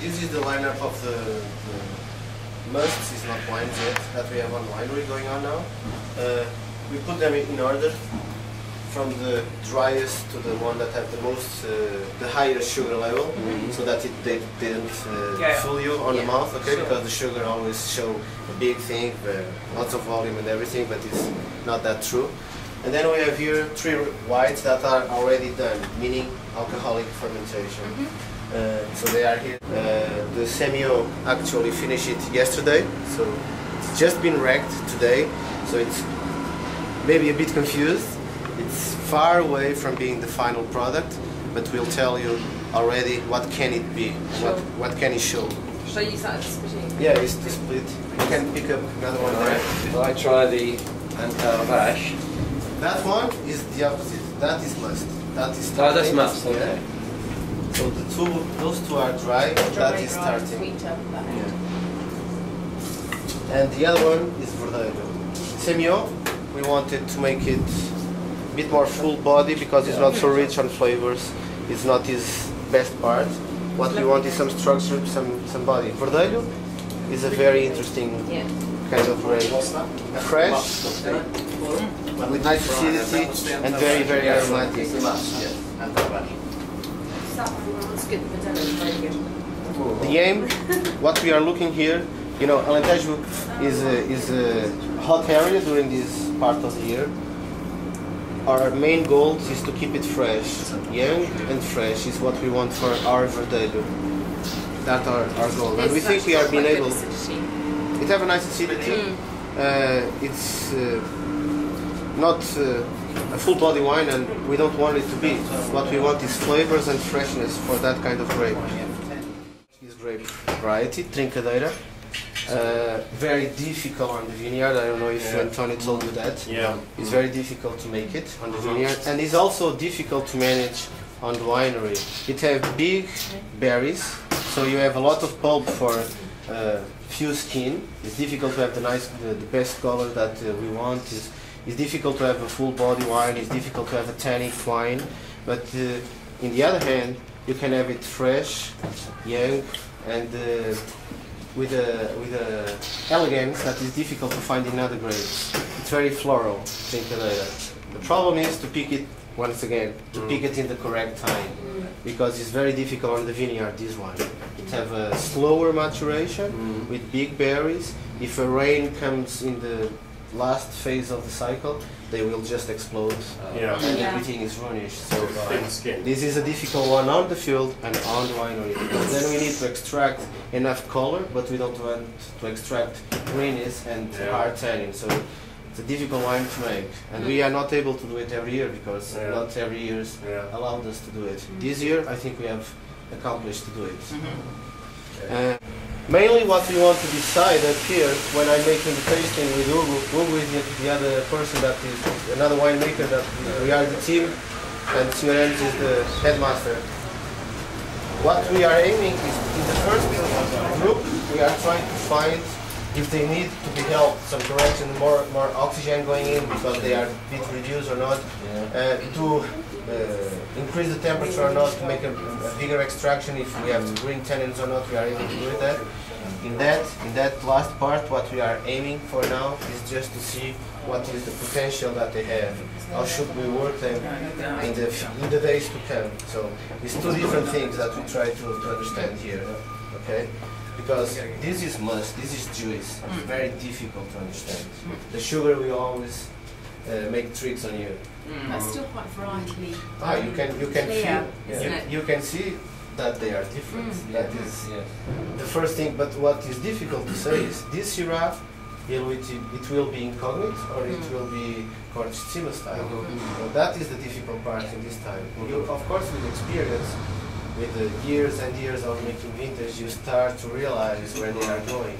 This is the lineup of the, the musts, is not wines yet, that we have on winery going on now. Uh, we put them in order from the driest to the one that have the most, uh, the highest sugar level, so that it they didn't uh, Yeah. fool you on the mouth, okay? sure. Because the sugar always show a big thing, uh, lots of volume and everything, but it's not that true. And then we have here three whites that are already done, meaning alcoholic fermentation. Uh, so they are here. Uh, the Semio actually finished it yesterday, so it's just been wrecked today. So it's maybe a bit confused. It's far away from being the final product, but we'll tell you already what can it be, what, what can it show. Should I use that as a splitting? Yeah, it's the split. You can pick up another one there. If I try the Antal That one is the opposite. That is must. That is Oh, that's starting. must, Yeah. So the two, those two are dry. that Strawberry is dry, starting. sweeter, that end. Yeah. And the other one is Verdelho. Semio, we wanted to make it a bit more full body because it's not so rich on flavors. It's not his best part. What we want is some structure, some, some body. Verdelho is a very interesting Yeah. Kind of grape. Fresh, with nice acidity, and very, very aromatic. The. Aim, what we are looking here, you know, Alentejo is a, is a hot area during this part of the year. Our main goal is to keep it fresh, young and fresh is what we want for our Verdelho. That's our, our goal, and we think we are being able. Good. It have a nice acidity. Mm. Uh, it's uh, not uh, a full body wine, and we don't want it to be. What we want is flavors and freshness for that kind of grape. This grape variety, Trincadeira. Uh, very difficult on the vineyard. I don't know if Antonio told you that. Yeah. It's very difficult to make it on the vineyard, and it's also difficult to manage on the winery. It have big berries, so you have a lot of pulp for uh, few skin. It's difficult to have the nice, the, the best color that uh, we want. It's, it's difficult to have a full body wine. It's difficult to have a tannic wine, but uh, in the other hand, you can have it fresh, young, and uh, with a with a elegance that is difficult to find in other grapes. It's very floral, Trincadeira. The problem is to pick it once again, to mm. pick it in the correct time, mm. because it's very difficult on the vineyard. This one, it have a slower maturation mm. with big berries. If a rain comes in the last phase of the cycle, they will just explode, uh, Yeah. and Yeah. everything is ruined. So. Thin uh, skin. This is a difficult one on the field and on the winery because then we need to extract enough color, but we don't want to extract greenness and Yeah. hard tannin. So it's a difficult wine to make, and we are not able to do it every year because Yeah. not every year Yeah. allowed us to do it. This year, I think we have accomplished to do it. Uh, mainly, what we want to decide up here when I'm making the tasting with Hugo, Hugo is the, the other person that is another winemaker that we are the team, and Signorens is the headmaster. What we are aiming is in the first group, we are trying to find if they need to be helped, some correction, more more oxygen going in because they are a bit reduced or not, uh, to uh, increase the temperature or not, to make a, a bigger extraction. If we have to bring tannins or not, we are able to do that. In that, in that last part, what we are aiming for now is just to see what is the potential that they have. How should we work them in the in the days to come? So it's two different things that we try to, to understand here. Okay, because this is must, this is juice. It's very difficult to understand. The sugar will always uh, make tricks on you. That's still quite variety. Ah, you can you can Clear, feel, isn't you, you can see that they are different. Mm. That is the first thing. But what is difficult to say is this Syrah, it will, it will be incognito or it Mm. will be Cortes de Cima style. So that is the difficult part in this time. You, of course, with experience, with the years and years of making vintage, you start to realize where they are going.